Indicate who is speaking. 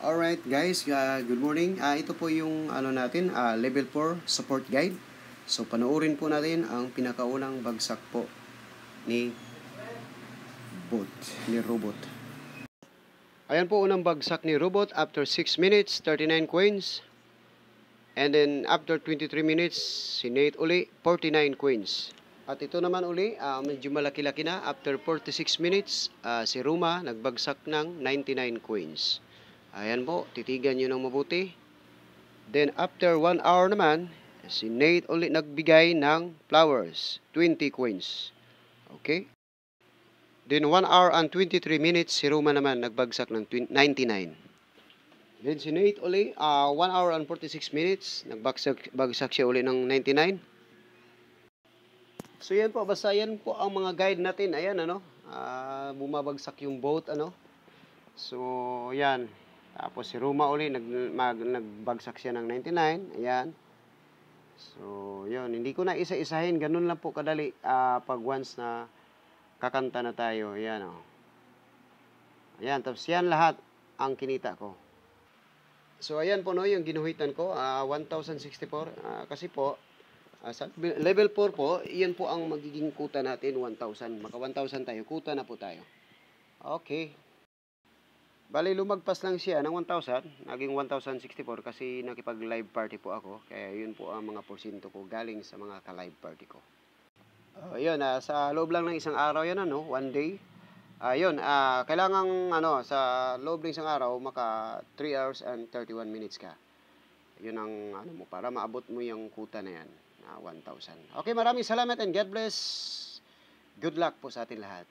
Speaker 1: Alright guys, uh, good morning. Ah, ito po yung ano natin, ah, level 4 support guide. So panoorin po natin ang pinakaunang bagsak po ni bot, ni robot. Ayan po unang bagsak ni robot after 6 minutes, 39 coins. And then after 23 minutes, si Nate uli, 49 coins. At ito naman uli, ah, medyo malaki-laki na. After 46 minutes, ah, si Ruma nagbagsak ng 99 coins. Ayan po, titigan nyo ng mabuti. Then after 1 hour naman, si Nate ulit nagbigay ng flowers, 20 coins. Okay? Then 1 hour and 23 minutes, si Roma naman nagbagsak ng 20 99. Then si Nate uli, uh, 1 hour and 46 minutes, nagbagsak bagsak siya uli ng 99. So yan po, basta yan po ang mga guide natin. Ayan ano, ah, bumabagsak yung boat ano. So yan, tapos si Roma uli, nag, mag, nagbagsak siya ng 99. Ayan. So, yun. Hindi ko na isa-isahin. Ganun lang po kadali ah, pag once na kakanta na tayo. Ayan, oh. Ayan. Tapos yan lahat ang kinita ko. So, ayan po no, yung ginuhitan ko. ah, 1,064. Ah, kasi po, ah, sa level 4 po, iyan po ang magiging kuta natin, 1,000. Maka 1,000 tayo. Kuta na po tayo. Okay. Bali, lumagpas lang siya ng 1,000. Naging 1,064 kasi nakipag-live party po ako. Kaya yun po ang mga porsyento ko galing sa mga ka-live party ko. Uh, yun, ah, sa loob lang ng isang araw yan, ano, one day. Ayun, uh, kailangan ano, sa loob ng isang araw, maka 3 hours and 31 minutes ka. Yun ang ano mo, para maabot mo yung kuta na yan, na 1,000. Okay, maraming salamat and God bless. Good luck po sa atin lahat.